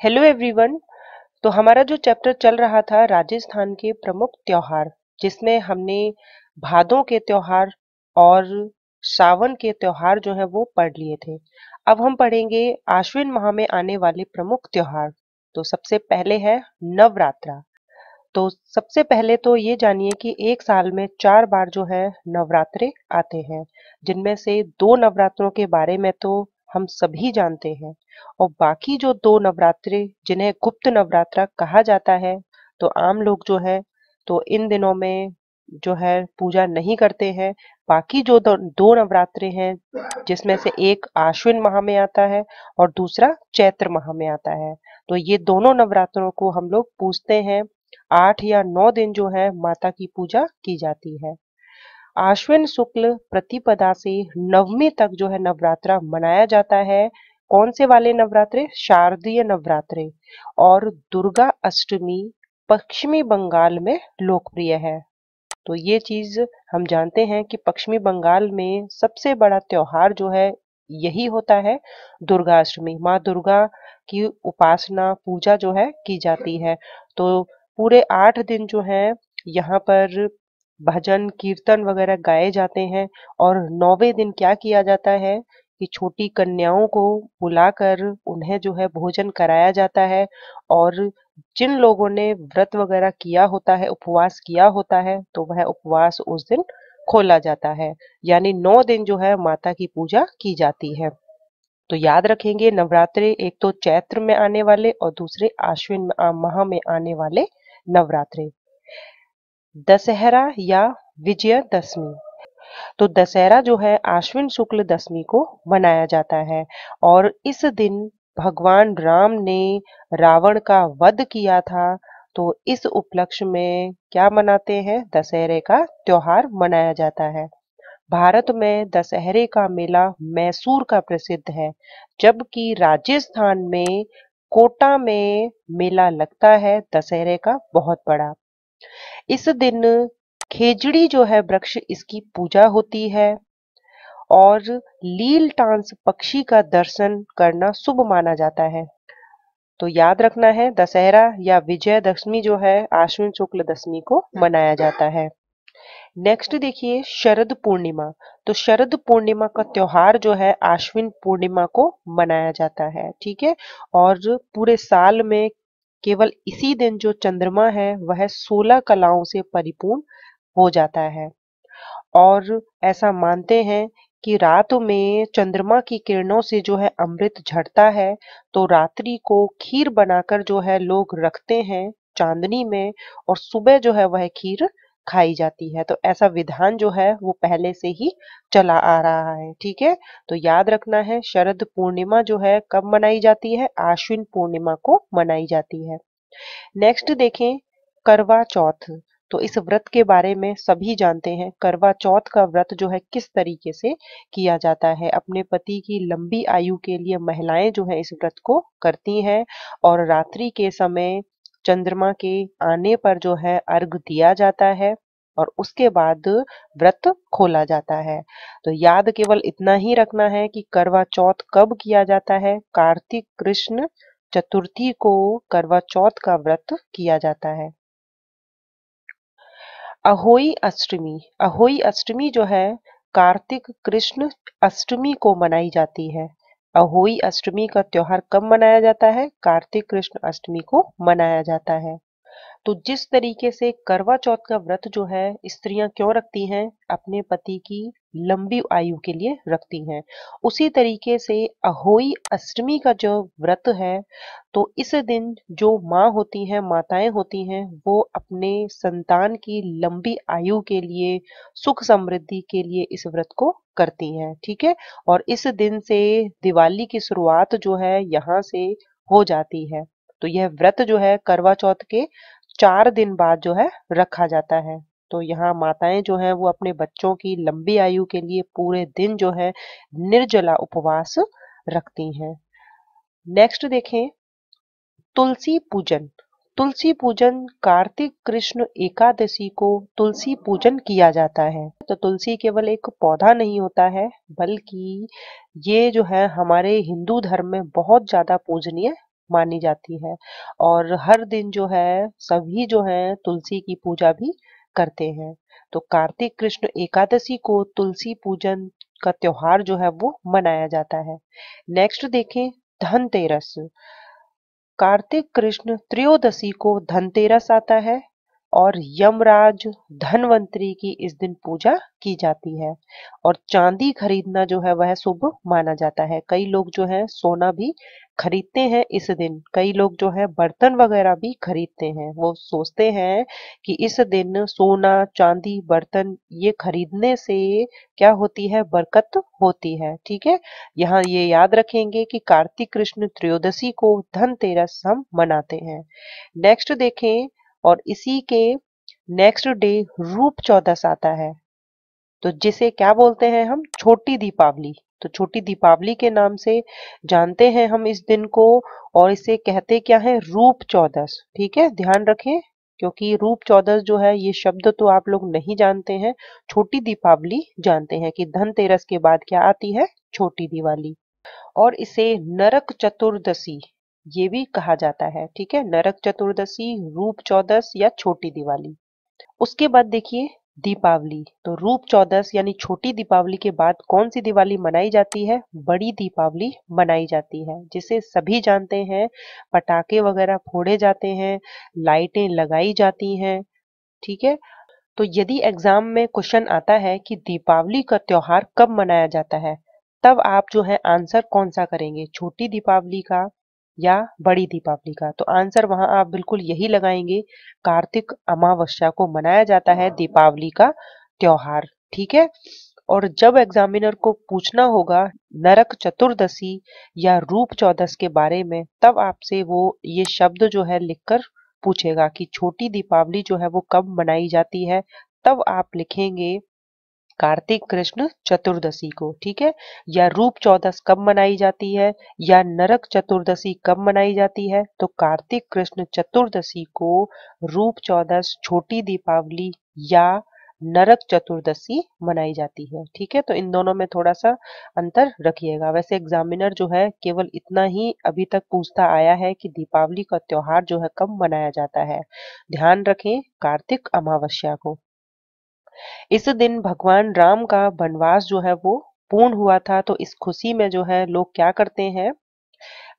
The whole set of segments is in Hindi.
हेलो एवरीवन तो हमारा जो चैप्टर चल रहा था, राजस्थान के प्रमुख त्योहार, जिसमें हमने भादों के त्योहार और सावन के त्योहार जो है वो पढ़ लिए थे। अब हम पढ़ेंगे आश्विन माह में आने वाले प्रमुख त्योहार। तो सबसे पहले है नवरात्रा। तो सबसे पहले तो ये जानिए कि एक साल में चार बार जो है नवरात्रे आते हैं, जिनमें से दो नवरात्रों के बारे में तो हम सभी जानते हैं। और बाकी जो दो नवरात्रे जिन्हें गुप्त नवरात्रा कहा जाता है तो आम लोग जो है तो इन दिनों में जो है पूजा नहीं करते हैं। बाकी जो दो, दो नवरात्रे हैं जिसमें से एक आश्विन माह में आता है और दूसरा चैत्र माह में आता है। तो ये दोनों नवरात्रों को हम लोग पूछते हैं। आठ या नौ दिन जो है माता की पूजा की जाती है। आश्विन शुक्ल प्रतिपदा से नवमी तक जो है नवरात्रा मनाया जाता है। कौन से वाले नवरात्रे? शारदीय नवरात्रे। और दुर्गा अष्टमी पश्चिमी बंगाल में लोकप्रिय है। तो ये चीज़ हम जानते हैं कि पश्चिमी बंगाल में सबसे बड़ा त्योहार जो है यही होता है, दुर्गा अष्टमी। माँ दुर्गा की उपासना, पूजा जो है की जाती है। तो पूरे आठ दिन जो है, यहाँ पर भजन, कीर्तन वगैरह गाए जाते हैं और नौवे दिन क्या किया जाता है कि छोटी कन्याओं को बुलाकर उन्हें जो है भोजन कराया जाता है और जिन लोगों ने व्रत वगैरह किया होता है, उपवास किया होता है तो वह उपवास उस दिन खोला जाता है। यानी नौ दिन जो है माता की पूजा की जाती है। तो याद रखेंगे, नवरात्रे एक तो चैत्र में आने वाले और दूसरे आश्विन माह में आने वाले नवरात्रे। दशहरा या विजयदशमी। तो दशहरा जो है, आश्विन शुक्ल दशमी को मनाया जाता है और इस दिन भगवान राम ने रावण का वध किया था। तो इस उपलक्ष्य में क्या मनाते हैं? दशहरे का त्योहार मनाया जाता है। भारत में दशहरे का मेला मैसूर का प्रसिद्ध है, जबकि राजस्थान में कोटा में मेला लगता है। दशहरे का बहुत बड़ा। इस दिन खेजड़ी जो है वृक्ष इसकी पूजा होती है और लील टांस पक्षी का दर्शन करना शुभ माना जाता है। तो याद रखना है दशहरा या विजयदशमी जो है आश्विन शुक्ल दशमी को मनाया जाता है। नेक्स्ट देखिए शरद पूर्णिमा। तो शरद पूर्णिमा का त्योहार जो है आश्विन पूर्णिमा को मनाया जाता है ठीक है? और पूरे साल में केवल इसी दिन जो चंद्रमा है, वह सोलह कलाओं से परिपूर्ण हो जाता है। और ऐसा मानते हैं कि रात में चंद्रमा की किरणों से जो है अमृत झड़ता है तो रात्रि को खीर बनाकर जो है लोग रखते हैं चांदनी में और सुबह जो है वह खीर खाई जाती है। तो ऐसा विधान जो है, वो पहले से ही चला आ रहा है, ठीक है? तो याद रखना है, शरद पूर्णिमा जो है, कब मनाई जाती है? आश्विन पूर्णिमा को मनाई जाती है। नेक्स्ट देखें, करवा चौथ। तो इस व्रत के बारे में सभी जानते हैं, करवा चौथ का व्रत जो है, किस तरीके से किया जाता है? अपने पति की लंबी आयु के लिए महिलाएँ जो है, इस व्रत को करती हैं और रात्रि के समय चंद्रमा के आने पर जो है अर्घ दिया जाता है और उसके बाद व्रत खोला जाता है। तो याद केवल इतना ही रखना है कि करवा चौथ कब किया जाता है? कार्तिक, कृष्ण चतुर्थी को करवा चौथ का व्रत किया जाता है। अहोई अष्टमी। अहोई अष्टमी जो है कार्तिक, कृष्ण अष्टमी को मनाई जाती है। अहोई अष्टमी का त्योहार कब मनाया जाता है? कार्तिक कृष्ण अष्टमी को मनाया जाता है। तो जिस तरीके से करवा चौथ का व्रत जो है, स्त्रियाँ क्यों रखती हैं? अपने पति की लंबी आयु के लिए रखती हैं। उसी तरीके से अहोई अष्टमी का जो व्रत है तो इस दिन जो माँ होती हैं, माताएँ होती हैं, वो अपने संतान की लंबी आयु के लिए, सुख समृद्धि के लिए इस व्रत को करती हैं, ठीक है? और इस दिन से दिवाली की शुरुआत जो है, यहाँ से हो जाती है। तो यह व्रत जो है, करवा चौथ के चार दिन बाद जो है, रखा जाता है। तो यहाँ माताएँ जो हैं वो अपने बच्चों की लंबी आयु के लिए पूरे दिन जो है निर्जला उपवास रखती हैं। नेक्स्ट देखें, तुलसी पूजन। तुलसी पूजन कार्तिक कृष्ण एकादशी को तुलसी पूजन किया जाता है। तो तुलसी केवल एक पौधा नहीं होता है, बल्कि ये जो है हमारे हिंदू धर्म में बहुत ज़्यादा पूजनीय मानी जाती है। और हर दिन जो है सभी जो है तुलसी की पूजा भी करते हैं। तो कार्तिक कृष्ण एकादशी को तुलसी पूजन का त्योहार जो है वो मनाया जाता है। नेक्स्ट देखें धनतेरस। कार्तिक कृष्ण त्रयोदशी को धनतेरस आता है और यमराज धनवंतरी की इस दिन पूजा की जाती है और चांदी खरीदना जो है वह शुभ माना जाता है। कई लोग जो है सोना भी खरीदते हैं इस दिन। कई लोग जो है, बर्तन वगैरह भी खरीदते हैं। वो सोचते हैं कि इस दिन सोना, चांदी, बर्तन, ये खरीदने से क्या होती है? बरकत होती है। ठीक है? यहाँ ये याद रखेंगे कि कार्तिक कृष्ण त्रयोदशी को धनतेरस हम मनाते हैं। नेक्स्ट देखें और इसी के नेक्स्ट डे रूप चौदस आता है। तो जिसे क्या बोलते हैं हम? छोटी दीपावली। तो छोटी दीपावली के नाम से जानते हैं हम इस दिन को और इसे कहते क्या है? रूप चौदस। ठीक है? ध्यान रखें, क्योंकि रूप चौदस जो है, ये शब्द तो आप लोग नहीं जानते हैं। छोटी दीपावली जानते हैं कि धनतेरस के बाद क्या आती है? छोटी दिवाली। और इसे नरक चतुर्दशी, ये भी कहा जाता है। ठीक है? नरक चतुर्दशी, रूप चौदस या छोटी दिवाली। उसके बाद देखिए दीपावली। तो रूप चौदस यानी छोटी दीपावली के बाद कौन सी दिवाली मनाई जाती है? बड़ी दीपावली मनाई जाती है, जिसे सभी जानते हैं। पटाखे वगैरह फोड़े जाते हैं, लाइटें लगाई जाती हैं, ठीक है? तो यदि एग्ज़ाम में क्वेश्चन आता है कि दीपावली का त्योहार कब मनाया जाता है, तब आप जो है आंसर कौन सा करेंगे? छोटी दीपावली का या बड़ी दीपावली का। तो आंसर वहाँ आप बिल्कुल यही लगाएँगे, कार्तिक अमावस्या को मनाया जाता है दीपावली का त्योहार, ठीक है? और जब एग्जामिनर को पूछना होगा नरक चतुर्दशी या रूप चौदस के बारे में, तब आपसे वो ये शब्द जो है लिखकर पूछेगा कि छोटी दीपावली जो है वो कब मनाई जाती है, तब आप लिखेंगे कार्तिक कृष्ण चतुर्दशी को, ठीक है? या रूप चौदस कब मनाई जाती है? या नरक चतुर्दशी कब मनाई जाती है? तो कार्तिक कृष्ण चतुर्दशी को रूप चौदस, छोटी दीपावली या नरक चतुर्दशी मनाई जाती है, ठीक है? तो इन दोनों में थोड़ा सा अंतर रखिएगा। वैसे एग्जामिनर जो है, केवल इतना ही अभी तक पूछता आया है कि दीपावली का त्योहार जो है, कब मनाया जाता है। ध्यान रखें कार्तिक अमावस्या को। इस दिन भगवान राम का वनवास जो है वो पूर्ण हुआ था तो इस खुशी में जो है लोग क्या करते हैं?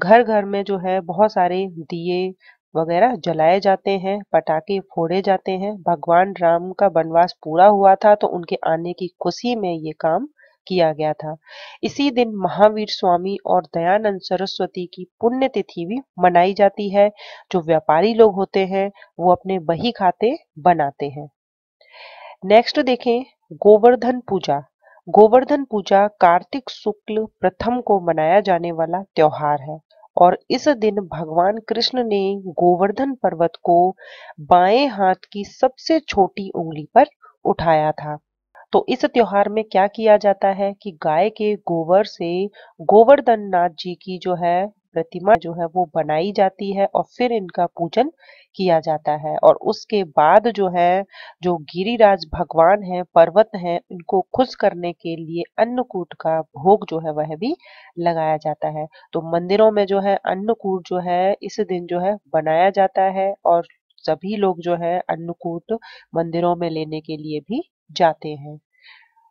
घर घर में जो है बहुत सारे दिए वगैरह जलाए जाते हैं, पटाखे फोड़े जाते हैं। भगवान राम का वनवास पूरा हुआ था तो उनके आने की खुशी में ये काम किया गया था। इसी दिन महावीर स्वामी और दयानंद सरस्वती की पुण्यतिथि भी मनाई जाती है। जो व्यापारी लोग होते हैं, वो अपने बही खाते बनाते हैं। नेक्स्ट देखें, गोवर्धन पूजा। गोवर्धन पूजा कार्तिक शुक्ल प्रथम को मनाया जाने वाला त्योहार है और इस दिन भगवान कृष्ण ने गोवर्धन पर्वत को बाएँ हाथ की सबसे छोटी उंगली पर उठाया था। तो इस त्योहार में क्या किया जाता है कि गाय के गोबर से गोवर्धन नाथ जी की जो है प्रतिमा जो है वो बनाई जाती है और फिर इनका पूजन किया जाता है। और उसके बाद जो है, जो गिरिराज भगवान है, पर्वत है, इनको खुश करने के लिए अन्नकूट का भोग जो है वह भी लगाया जाता है। तो मंदिरों में जो है अन्नकूट जो है, इस दिन जो है बनाया जाता है और सभी लोग जो है अन्नकूट मंदिरों में लेने के लिए भी जाते हैं।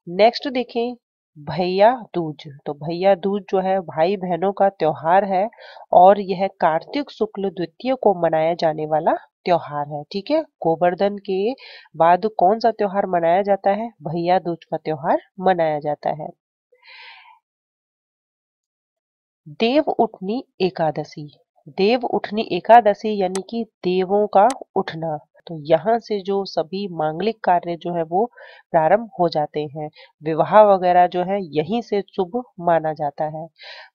नेक्स्ट देखें भैया दूज। तो भैया दूज जो है भाई बहनों का त्योहार है और यह कार्तिक शुक्ल द्वितीय को मनाया जाने वाला त्योहार है, ठीक है? गोवर्धन के बाद कौन सा त्योहार मनाया जाता है? भैया दूज का त्योहार मनाया जाता है। देव उठनी एकादशी। देव उठनी एकादशी यानी कि देवों का उठना। तो यहाँ से जो सभी मांगलिक कार्य जो है वो प्रारंभ हो जाते हैं। विवाह वगैरह जो है यहीं से शुभ माना जाता है।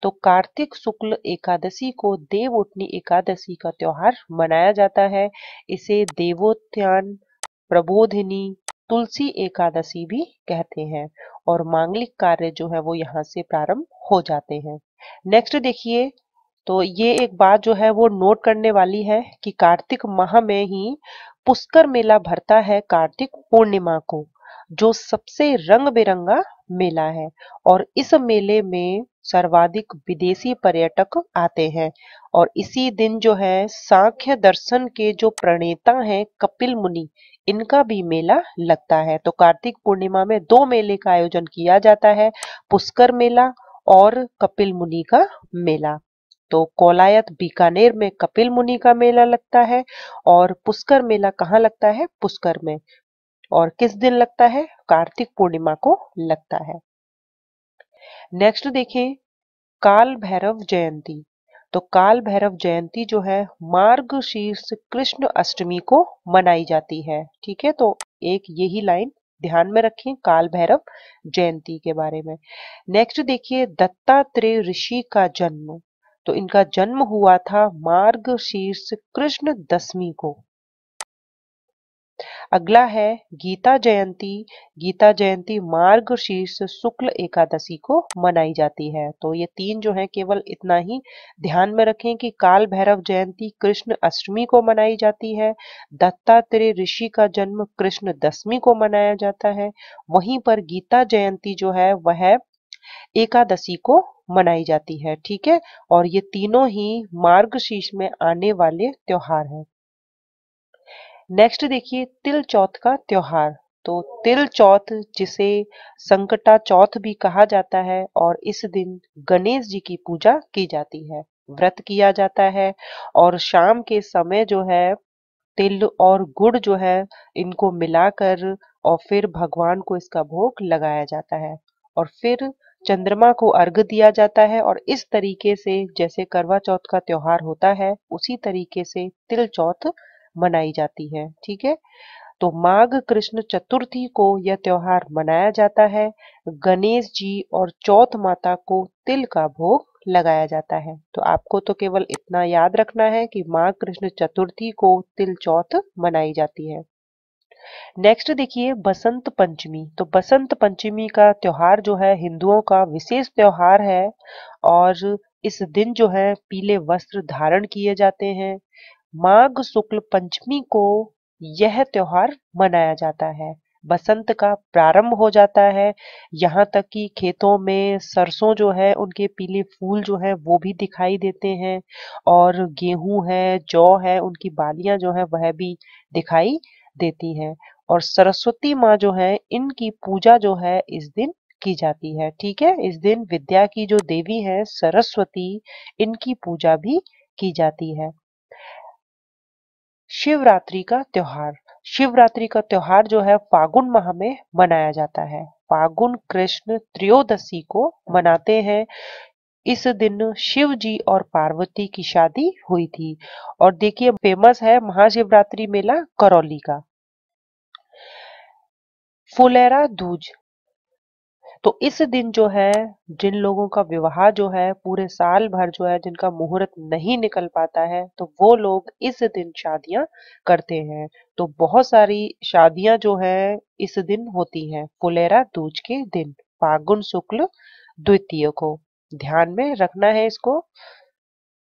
तो कार्तिक शुक्ल एकादशी को देव उठनी एकादशी का त्योहार मनाया जाता है। इसे देवोत्थान प्रबोधिनी तुलसी एकादशी भी कहते हैं और मांगलिक कार्य जो है वो यहाँ से प्रारंभ हो जाते हैं। नेक्स्ट देखिए तो ये एक बात जो है वो नोट करने वाली है कि कार्तिक माह में ही पुष्कर मेला भरता है कार्तिक पूर्णिमा को, जो सबसे रंग बिरंगा मेला है और इस मेले में सर्वाधिक विदेशी पर्यटक आते हैं और इसी दिन जो है सांख्य दर्शन के जो प्रणेता हैं कपिल मुनि, इनका भी मेला लगता है। तो कार्तिक पूर्णिमा में दो मेले का आयोजन किया जाता है, पुष्कर मेला और कपिल मुनि का मेला। तो कोलायत, बीकानेर में कपिल मुनि का मेला लगता है और पुष्कर मेला कहाँ लगता है? पुष्कर में। और किस दिन लगता है? कार्तिक पूर्णिमा को लगता है। नेक्स्ट देखें काल भैरव जयंती। तो काल भैरव जयंती जो है, मार्ग शीर्ष कृष्ण अष्टमी को मनाई जाती है। ठीक है? तो एक यही लाइन ध्यान में रखें काल भैरव जयंती के बारे में। नेक्स्ट देखिए, दत्तात्रेय ऋषि का जन्म। तो इनका जन्म हुआ था मार्ग शीर्ष कृष्ण दशमी को। अगला है गीता जयंती। गीता जयंती मार्ग शीर्ष शुक्ल एकादशी को मनाई जाती है। तो ये तीन जो है केवल इतना ही। ध्यान में रखें कि काल भैरव जयंती कृष्ण अष्टमी को मनाई जाती है। दत्तात्रेय ऋषि का जन्म कृष्ण दशमी को मनाया जाता है। वहीं पर गीता जयंती जो है, वह एकादशी को मनाई जाती है, ठीक है? और ये तीनों ही मार्ग शीर्ष में आने वाले त्योहार हैं। नेक्स्ट देखिए तिल चौथ का त्योहार। तो तिल चौथ जिसे संकटा चौथ भी कहा जाता है, और इस दिन गणेश जी की पूजा की जाती है। व्रत किया जाता है, और शाम के समय जो है, तिल और गुड़ जो है, इनको मिलाकर और फिर भगवान को इसका भोग लगाया जाता है। और फिर चंद्रमा को अर्घ दिया जाता है और इस तरीके से जैसे करवा चौथ का त्योहार होता है, उसी तरीके से तिल चौथ मनाई जाती है, ठीक है? तो माघ कृष्ण चतुर्थी को यह त्योहार मनाया जाता है, गणेश जी और चौथ माता को तिल का भोग लगाया जाता है। तो आपको तो केवल इतना याद रखना है कि माघ कृष्ण चतुर्थी को तिल चौथ मनाई जाती है। नेक्स्ट देखिए, बसंत पंचमी। तो बसंत पंचमी का त्योहार जो है, हिंदुओं का विशेष त्योहार है और इस दिन जो है, पीले वस्त्र धारण किए जाते हैं। माघ शुक्ल पंचमी को यह त्योहार मनाया जाता है। बसंत का प्रारंभ हो जाता है। यहाँ तक कि खेतों में सरसों जो है, उनके पीले फूल जो है, वो भी दिखाई देते हैं और गेहूँ है, जौ है, उनकी बालियाँ जो है, वह भी दिखाई देती है और सरस्वती माँ जो है, इनकी पूजा जो है, इस दिन की जाती है। ठीक है? इस दिन विद्या की जो देवी है, सरस्वती, इनकी पूजा भी की जाती है। शिवरात्रि का त्योहार। शिवरात्रि का त्योहार जो है, फागुन माह में मनाया जाता है। फागुन कृष्ण त्रयोदशी को मनाते हैं। इस दिन शिव जी और पार्वती की शादी हुई थी। और देखिए, फ़ेमस है महाशिवरात्रि मेला करौली का। फुलेरा दूज। तो इस दिन जो है, जिन लोगों का विवाह जो है, पूरे साल भर जो है, जिनका मुहूर्त नहीं निकल पाता है तो वो लोग इस दिन शादियाँ करते हैं। तो बहुत सारी शादियाँ जो है, इस दिन होती हैं। फुलेरा दूज के दिन, फागुन शुक्ल द्वितीय को। ध्यान में रखना है इसको।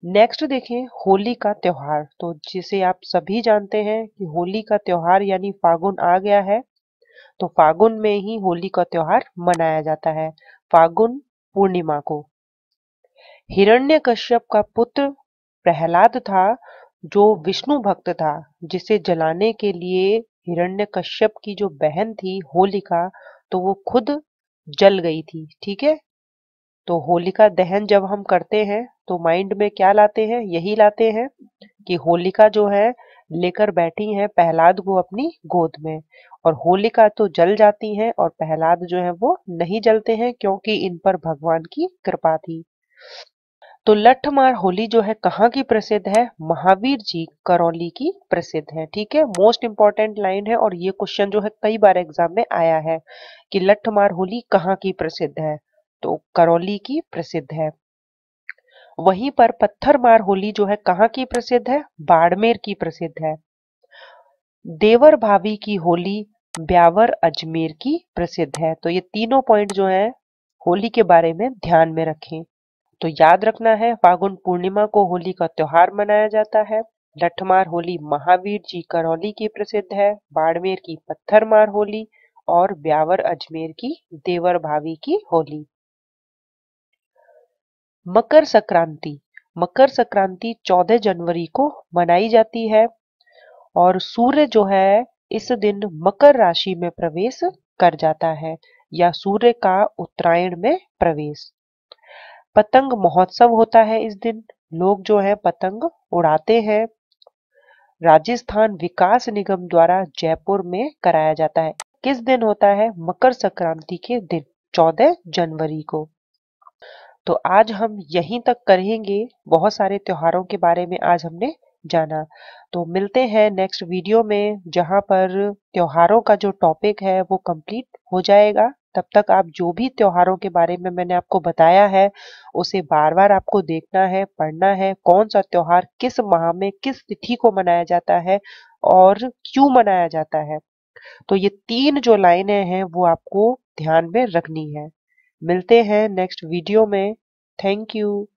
नेक्स्ट देखें, होली का त्योहार। तो जिसे आप सभी जानते हैं कि होली का त्योहार यानी फागुन आ गया है तो फागुन में ही होली का त्योहार मनाया जाता है, फागुन पूर्णिमा को। हिरण्य कश्यप का पुत्र प्रहलाद था, जो विष्णु भक्त था, जिसे जलाने के लिए हिरण्य कश्यप की जो बहन थी होलिका तो वो खुद जल गई थी, ठीक है? तो होलिका दहन जब हम करते हैं तो माइंड में क्या लाते हैं? यही लाते हैं कि होलिका जो है, लेकर बैठी हैं प्रहलाद को अपनी गोद में। और होलिका तो जल जाती हैं और प्रहलाद जो है वो नहीं जलते हैं क्योंकि इन पर भगवान की कृपा थी। तो लठमार होली जो है कहाँ की प्रसिद्ध है? महावीर जी करौली की प्रसिद्ध है, ठीक है? मोस्ट इंपॉर्टेंट लाइन है और ये क्वेश्चन जो है कई बार एग्ज़ाम में आया है कि लठमार होली कहाँ की प्रसिद्ध है? तो करौली की प्रसिद्ध है। वहीं पर पत्थर मार होली जो है, कहाँ की प्रसिद्ध है? बाड़मेर की प्रसिद्ध है। देवर भावी की होली ब्यावर अजमेर की प्रसिद्ध है। तो ये तीनों पॉइंट जो है, होली के बारे में ध्यान में रखें। तो याद रखना है, फागुन पूर्णिमा को होली का त्योहार मनाया जाता है। लठमार होली महावीर जी करौली की प्रसिद्ध है। बाड़मेर की पत्थर मार होली और ब्यावर अजमेर की देवर भावी की होली। मकर संक्रांति। मकर संक्रांति 14 जनवरी को मनाई जाती है और सूर्य जो है, इस दिन मकर राशि में प्रवेश कर जाता है या सूर्य का उत्तरायण में प्रवेश। पतंग महोत्सव होता है इस दिन। लोग जो है, पतंग उड़ाते हैं। राजस्थान विकास निगम द्वारा जयपुर में कराया जाता है। किस दिन होता है? मकर संक्रांति के दिन 14 जनवरी को। तो आज हम यहीं तक करेंगे। बहुत सारे त्योहारों के बारे में आज हमने जाना। तो मिलते हैं नेक्स्ट वीडियो में, जहाँ पर त्योहारों का जो टॉपिक है, वो कंप्लीट हो जाएगा। तब तक आप जो भी त्योहारों के बारे में मैंने आपको बताया है, उसे बार बार आपको देखना है, पढ़ना है, कौन सा त्योहार किस माह में, किस तिथि को मनाया जाता है और क्यों मनाया जाता है। तो ये तीन जो लाइनें हैं, वो आपको ध्यान में रखनी है। मिलते हैं नेक्स्ट वीडियो में. Thank you